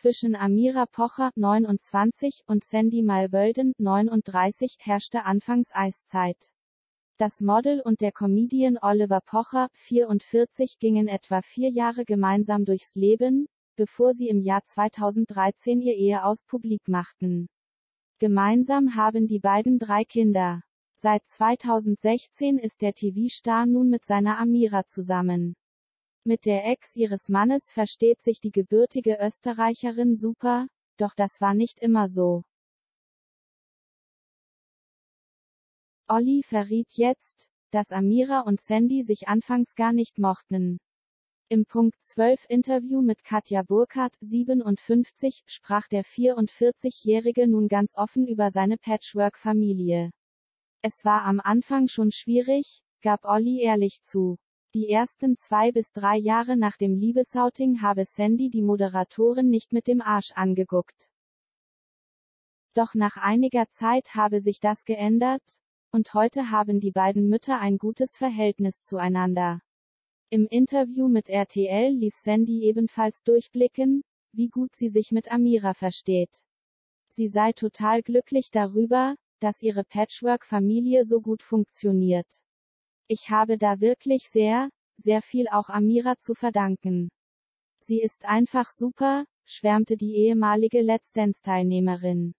Zwischen Amira Pocher, 29, und Sandy Malwölden, 39, herrschte anfangs Eiszeit. Das Model und der Comedian Oliver Pocher, 44, gingen etwa vier Jahre gemeinsam durchs Leben, bevor sie im Jahr 2013 ihr Eheaus publik machten. Gemeinsam haben die beiden drei Kinder. Seit 2016 ist der TV-Star nun mit seiner Amira zusammen. Mit der Ex ihres Mannes versteht sich die gebürtige Österreicherin super, doch das war nicht immer so. Olli verriet jetzt, dass Amira und Sandy sich anfangs gar nicht mochten. Im Punkt 12 Interview mit Katja Burkhardt, 57, sprach der 44-Jährige nun ganz offen über seine Patchwork-Familie. Es war am Anfang schon schwierig, gab Olli ehrlich zu. Die ersten zwei bis drei Jahre nach dem Liebesouting habe Sandy die Moderatorin nicht mit dem Arsch angeguckt. Doch nach einiger Zeit habe sich das geändert, und heute haben die beiden Mütter ein gutes Verhältnis zueinander. Im Interview mit RTL ließ Sandy ebenfalls durchblicken, wie gut sie sich mit Amira versteht. Sie sei total glücklich darüber, dass ihre Patchwork-Familie so gut funktioniert. Ich habe da wirklich sehr, sehr viel auch Amira zu verdanken. Sie ist einfach super, schwärmte die ehemalige Let's Dance-Teilnehmerin.